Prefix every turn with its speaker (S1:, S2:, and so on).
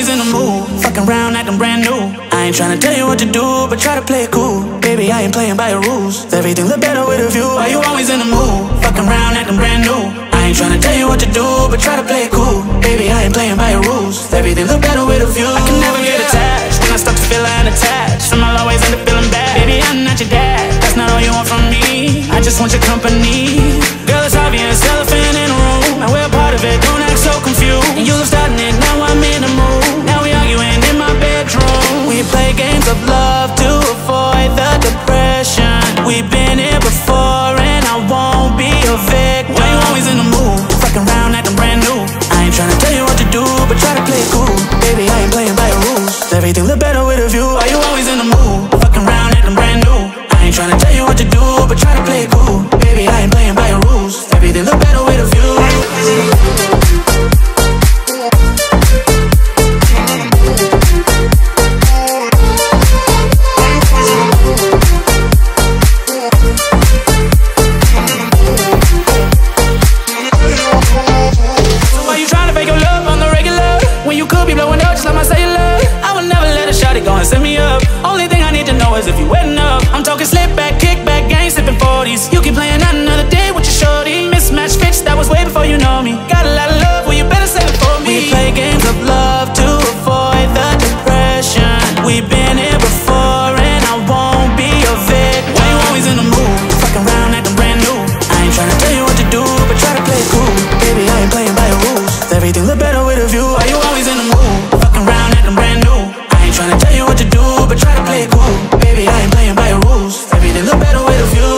S1: Fucking around acting brand new. I ain't tryna tell you what to do, but try to play it cool. Baby, I ain't playing by your rules. Everything look better with a view. Why you always in the mood? Fucking around acting brand new. I ain't tryna tell you what to do, but try to play it cool. Baby, I ain't playing by your rules. Everything look better with a view. A victim. Why you always in the mood? Fucking around acting brand new. I ain't tryna tell you what to do, but try to play it cool. Baby, I ain't playing by your rules. Everything look better with a view. Why you always in the mood? Fucking around acting brand new. I ain't tryna tell you what to do, but try to play it cool. Baby, I ain't playing by your rules. Everything look better with a view. could be blowing up just like my sailor. I will never let a shotty go and set me up. Only thing I need to know is if you wetting up. I'm talking slip back, kick back, gang sipping 40s. You keep playing out another day with your shorty. Mismatch fits, that was way before you know me. Got a lot of love, well, you better save it for me. We play games of love to avoid the depression. We've been here before, and I won't be a. Why you always in the mood? Fucking around acting brand new. I ain't trying tell you what to do, but try to play it cool. Baby, I ain't playing by your rules. Everything look better with a view. Are you always in the mood. Fucking round at acting brand new. I ain't tryna tell you what to do But try to play it cool. Baby, I ain't playing by your rules. Everything they look better with a few